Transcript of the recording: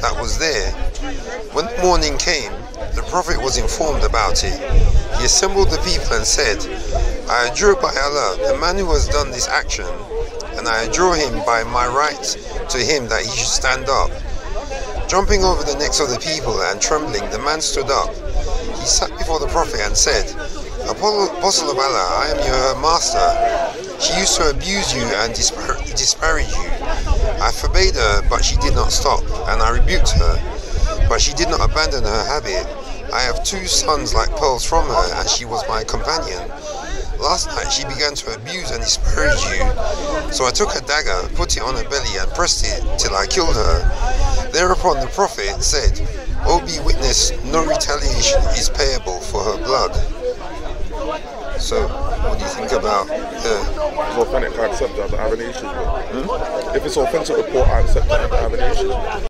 that was there. When morning came, the Prophet was informed about it. He assembled the people and said, I adjure by Allah, the man who has done this action, and I adjure him by my right to him that he should stand up. Jumping over the necks of the people and trembling, the man stood up. He sat before the Prophet and said, Apostle of Allah, I am your master. She used to abuse you and disparage you. I forbade her, but she did not stop, and I rebuked her, but she did not abandon her habit. I have two sons like pearls from her, and she was my companion. Last night she began to abuse and disparage you, so I took a dagger, put it on her belly, and pressed it till I killed her. Thereupon the Prophet said, O be witness, no retaliation is payable for her blood. So, what do you think about her? It's authentic, I accept that. I don't have any issues with it. Hmm? If it's authentic report, I accept that. I don't have any issues with it.